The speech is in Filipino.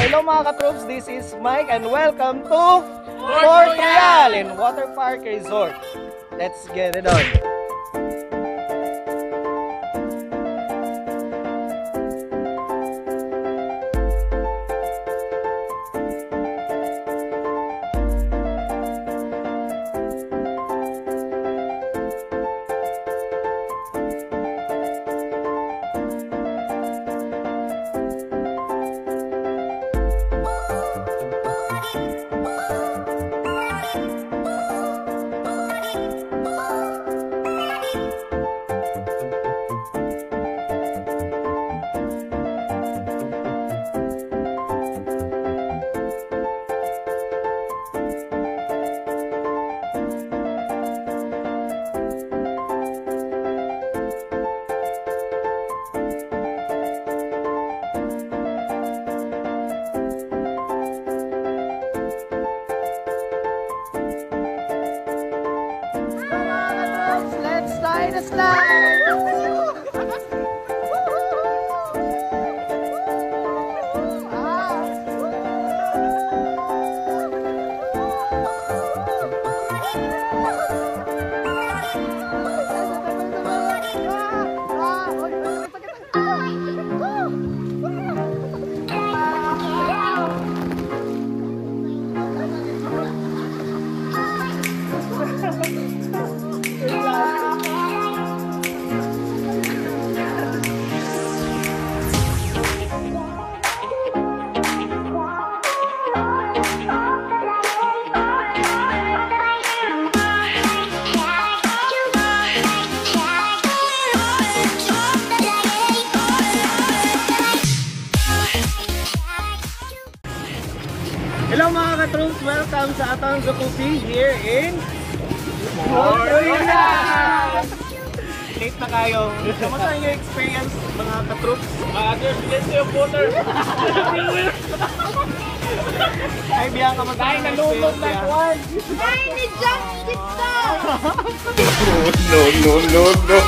hello mga katroops, this is Mike and welcome to Fort Royal in Water Park Resort. Let's get it on. Slide slide! Hello mga katroops! Welcome sa atong jacuzzi here in Royal! Late na kayo. Kamusta yung experience mga katroops? Agad, bilis yung water. Ay, biyan ka magkakaroon Ay, nalulog na kwan. Ay, ni Jack dito! no, no, no.